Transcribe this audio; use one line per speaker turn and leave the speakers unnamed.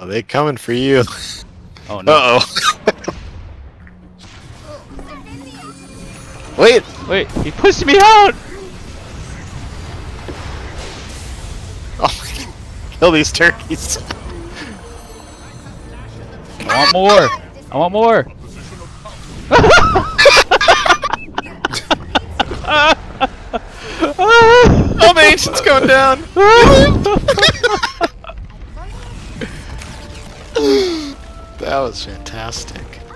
Are they coming for you?
Oh no.
Uh oh. Wait!
Wait, he pushed me out!
Oh my god. Kill these turkeys.
I want more! I want more!
oh, the ancient's going down. That was fantastic.